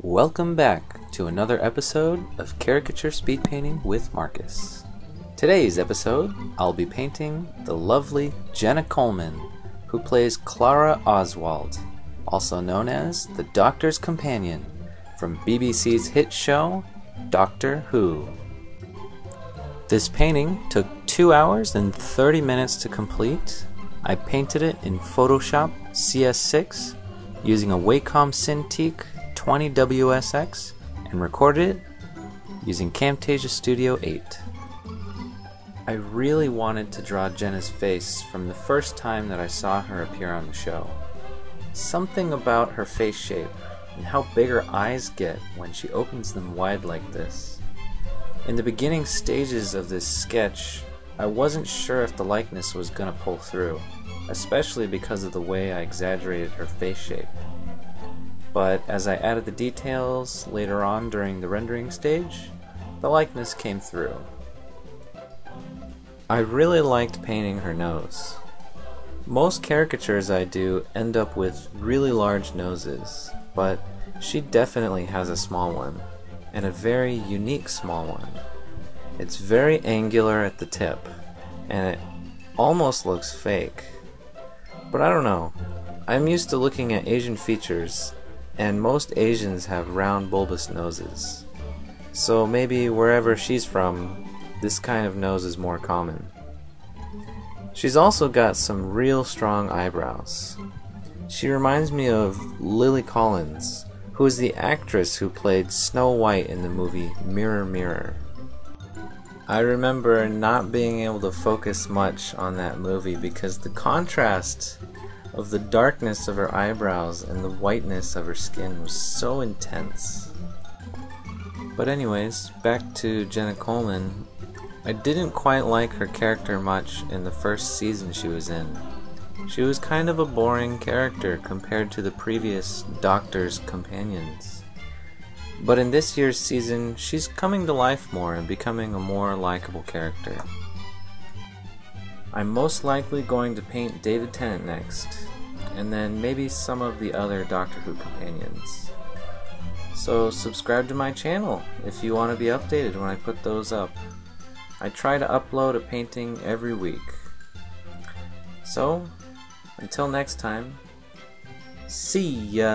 Welcome back to another episode of Caricature Speed Painting with Marcus. Today's episode, I'll be painting the lovely Jenna Coleman, who plays Clara Oswald, also known as the Doctor's Companion from BBC's hit show Doctor Who. This painting took 2 hours and 30 minutes to complete. I painted it in Photoshop CS6 using a Wacom Cintiq 20 WSX and recorded it using Camtasia Studio 8. I really wanted to draw Jenna's face from the first time that I saw her appear on the show. Something about her face shape and how big her eyes get when she opens them wide like this. In the beginning stages of this sketch, I wasn't sure if the likeness was gonna pull through, especially because of the way I exaggerated her face shape but as I added the details later on during the rendering stage, the likeness came through. I really liked painting her nose. Most caricatures I do end up with really large noses, but she definitely has a small one, and a very unique small one. It's very angular at the tip, and it almost looks fake. But I don't know. I'm used to looking at Asian features and most Asians have round bulbous noses. So maybe wherever she's from, this kind of nose is more common. She's also got some real strong eyebrows. She reminds me of Lily Collins, who is the actress who played Snow White in the movie Mirror Mirror. I remember not being able to focus much on that movie because the contrast of the darkness of her eyebrows and the whiteness of her skin was so intense. But anyways, back to Jenna Coleman. I didn't quite like her character much in the first season she was in. She was kind of a boring character compared to the previous Doctor's companions. But in this year's season, she's coming to life more and becoming a more likable character. I'm most likely going to paint David Tennant next, and then maybe some of the other Doctor Who companions. So subscribe to my channel if you want to be updated when I put those up. I try to upload a painting every week. So, until next time, see ya!